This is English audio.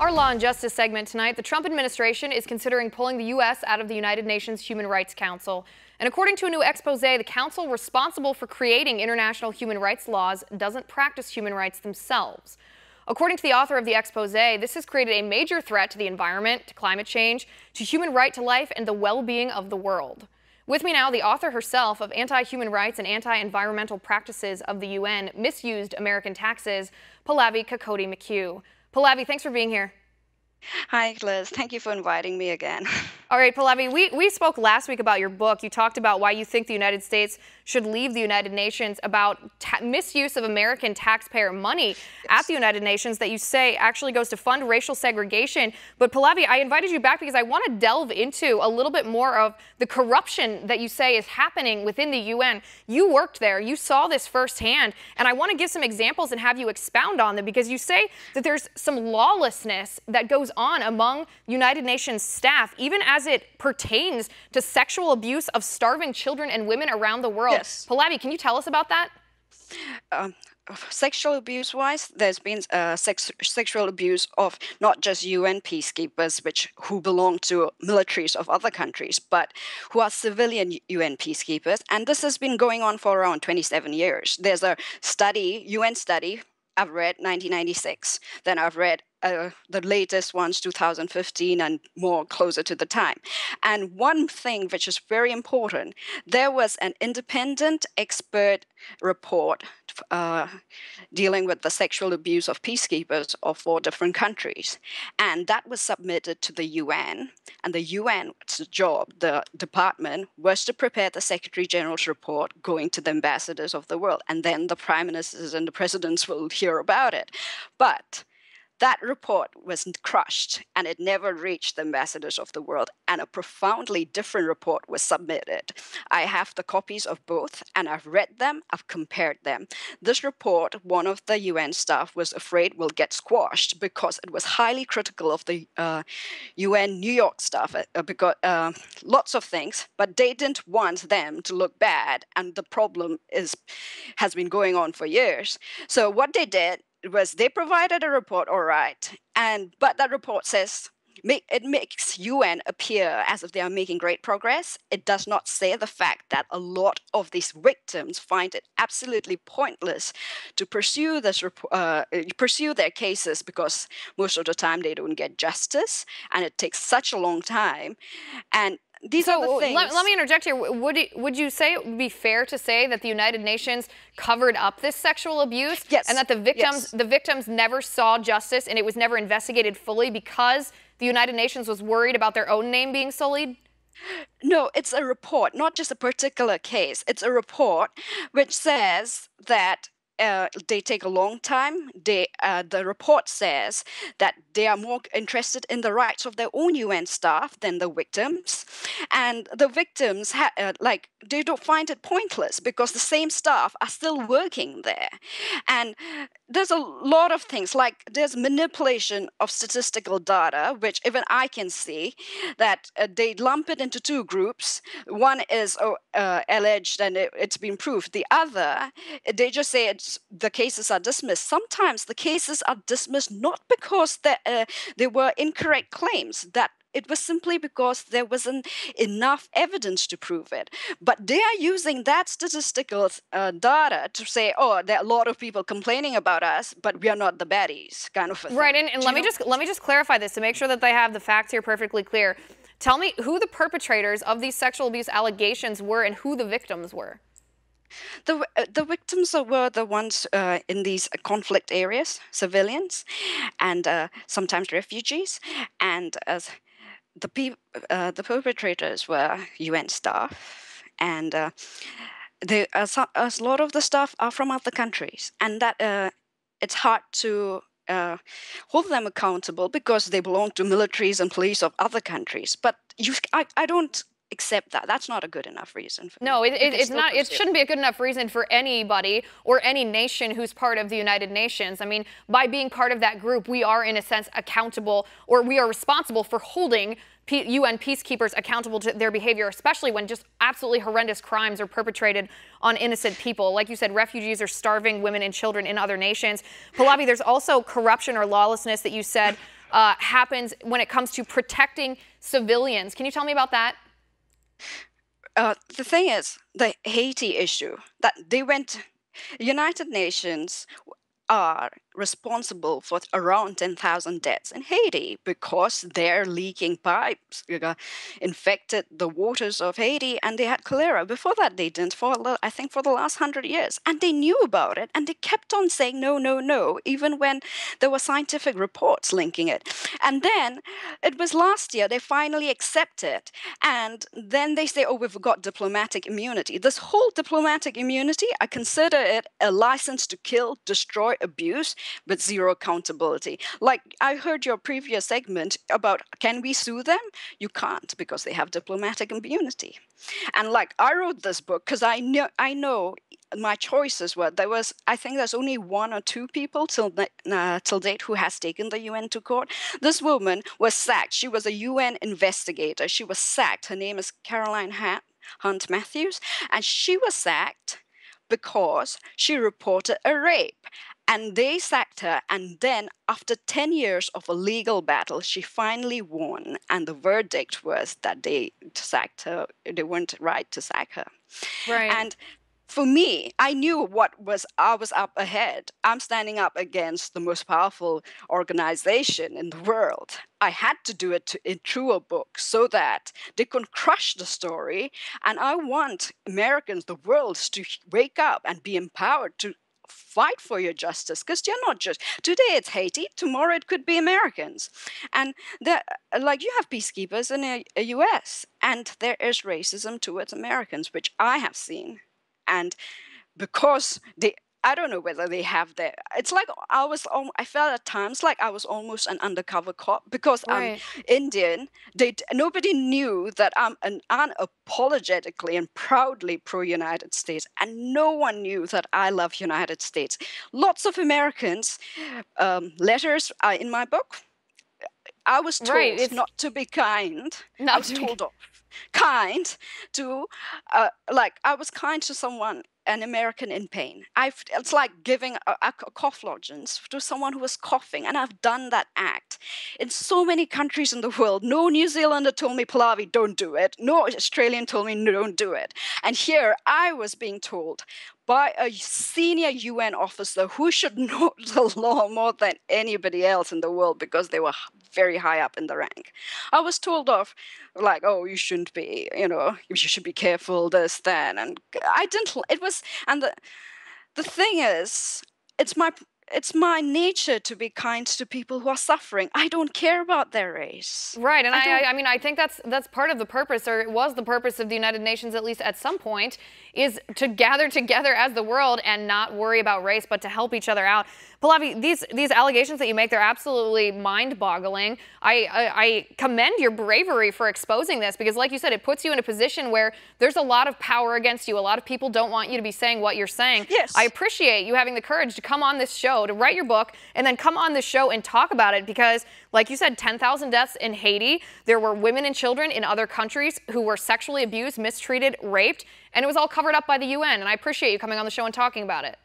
Our Law and Justice segment tonight, the Trump administration is considering pulling the U.S. out of the United Nations Human Rights Council. And according to a new expose, the council responsible for creating international human rights laws doesn't practice human rights themselves. According to the author of the expose, this has created a major threat to the environment, to climate change, to human right to life, and the well-being of the world. With me now, the author herself of Anti-Human Rights and Anti-Environmental Practices of the UN, Misused American Taxes, Pallavi Kakoti McHugh. Pallavi, thanks for being here. Hi, Liz. Thank you for inviting me again. All right, Pallavi, we, we spoke last week about your book. You talked about why you think the United States should leave the United Nations, about misuse of American taxpayer money at the United Nations that you say actually goes to fund racial segregation. But Pallavi, I invited you back because I want to delve into a little bit more of the corruption that you say is happening within the UN. You worked there, you saw this firsthand, and I want to give some examples and have you expound on them because you say that there's some lawlessness that goes on among United Nations staff, even as it pertains to sexual abuse of starving children and women around the world. Yes. Pallavi, can you tell us about that? Um, sexual abuse wise there's been uh, sex, sexual abuse of not just un peacekeepers which who belong to militaries of other countries but who are civilian un peacekeepers and this has been going on for around 27 years there's a study un study I've read 1996. Then I've read uh, the latest ones, 2015, and more closer to the time. And one thing which is very important there was an independent expert report uh, dealing with the sexual abuse of peacekeepers of four different countries. And that was submitted to the UN. And the UN's job, the department, was to prepare the Secretary General's report going to the ambassadors of the world. And then the prime ministers and the presidents will hear about it. But that report was crushed and it never reached the ambassadors of the world, and a profoundly different report was submitted. I have the copies of both and I've read them, I've compared them. This report, one of the UN staff was afraid will get squashed because it was highly critical of the uh, UN New York staff, uh, because uh, lots of things, but they didn't want them to look bad, and the problem is has been going on for years. So what they did was they provided a report, all right, and but that report says it makes UN appear as if they are making great progress. It does not say the fact that a lot of these victims find it absolutely pointless to pursue this uh, pursue their cases because most of the time they don't get justice, and it takes such a long time. And these so are the things. Let, let, me interject here. Would it, would you say it would be fair to say that the United Nations covered up this sexual abuse? Yes. And that the victims yes. the victims never saw justice and it was never investigated fully because the United Nations was worried about their own name being sullied? No, it's a report, not just a particular case. It's a report which says that uh, they take a long time. They, uh, the report says that they are more interested in the rights of their own UN staff than the victims, and the victims ha- uh, like they don't find it pointless because the same staff are still working there, and there's a lot of things like there's manipulation of statistical data, which even I can see that uh, they lump it into two groups. One is oh, uh, alleged and it, has been proved. The other, they just say the cases are dismissed. Sometimes the cases are dismissed not because uh, there were incorrect claims, that it was simply because there wasn't enough evidence to prove it. But they are using that statistical uh, data to say, oh, there are a lot of people complaining about us, but we are not the baddies, kind of a Right, and, and let me just let me just clarify this to make sure that they have the facts here perfectly clear. Tell me who the perpetrators of these sexual abuse allegations were and who the victims were. The, uh, the victims were the ones uh, in these conflict areas, civilians, and uh, sometimes refugees. And as the, pe- uh, the perpetrators were UN staff, and uh, they, a lot of the staff are from other countries, and that uh, it's hard to uh, hold them accountable because they belong to militaries and police of other countries. But you, I, I don't accept that. That's not a good enough reason. no, it, it, it's not. It shouldn't be a good enough reason for anybody or any nation who's part of the United Nations. I mean, by being part of that group, we are in a sense accountable, or we are responsible for holding UN peacekeepers accountable to their behavior, especially when just absolutely horrendous crimes are perpetrated on innocent people. Like you said, refugees are starving women and children in other nations. Pallavi, there's also corruption or lawlessness that you said uh, happens when it comes to protecting civilians. Can you tell me about that? Uh, the thing is, the Haiti issue that they went, United Nations are responsible for around 10,000 deaths in Haiti because their leaking pipes infected the waters of Haiti and they had cholera. Before that, they didn't, for I think for the last hundred years. And they knew about it and they kept on saying no, no, no, even when there were scientific reports linking it. And then it was last year they finally accepted. And then they say, oh, we've got diplomatic immunity. This whole diplomatic immunity, I consider it a license to kill, destroy, abuse but zero accountability. Like I heard your previous segment about can we sue them? You can't because they have diplomatic immunity. And like I wrote this book because I know I know my choices were there was I think there's only one or two people till uh, till date who has taken the UN to court. This woman was sacked. She was a UN investigator. She was sacked. Her name is Caroline Hunt Matthews, and she was sacked because she reported a rape. And they sacked her. And then, after 10 years of a legal battle, she finally won. And the verdict was that they sacked her. They weren't right to sack her. Right. And for me, I knew what was I was up ahead. I'm standing up against the most powerful organization in the world. I had to do it to, in, through a book so that they can crush the story. And I want Americans, the world, to wake up and be empowered to fight for your justice because you're not just today it's Haiti, tomorrow it could be Americans, and like you have peacekeepers in the U.S. and there is racism towards Americans, which I have seen, and because they I don't know whether they have that. It's like I was, I felt at times like I was almost an undercover cop because right. I'm Indian. They nobody knew that I'm an unapologetically and proudly pro-United States, and no one knew that I love United States. Lots of Americans um, letters are in my book. I was told right, not to be kind. Not I was told off kind to uh, like i was kind to someone an American in pain. I've, it's like giving a, a, cough lozenge to someone who was coughing, and I've done that act in so many countries in the world. No New Zealander told me, Pallavi, don't do it. No Australian told me, no, don't do it. And here I was being told, by a senior UN officer who should know the law more than anybody else in the world because they were very high up in the rank. I was told off, like, oh, you shouldn't be, you know, you should be careful, this, that. And I didn't, it was, and the, the thing is, it's my it's my nature to be kind to people who are suffering. I don't care about their race. Right, and I, I, I, mean, I think that's that's part of the purpose, or it was the purpose of the United Nations, at least at some point, is to gather together as the world and not worry about race, but to help each other out. Pallavi, these these allegations that you make, they're absolutely mind-boggling. I, I, I commend your bravery for exposing this because, like you said, it puts you in a position where there's a lot of power against you. A lot of people don't want you to be saying what you're saying. Yes. I appreciate you having the courage to come on this show, to write your book, and then come on this show and talk about it because, like you said, 10,000 deaths in Haiti. There were women and children in other countries who were sexually abused, mistreated, raped, and it was all covered up by the UN. And I appreciate you coming on the show and talking about it.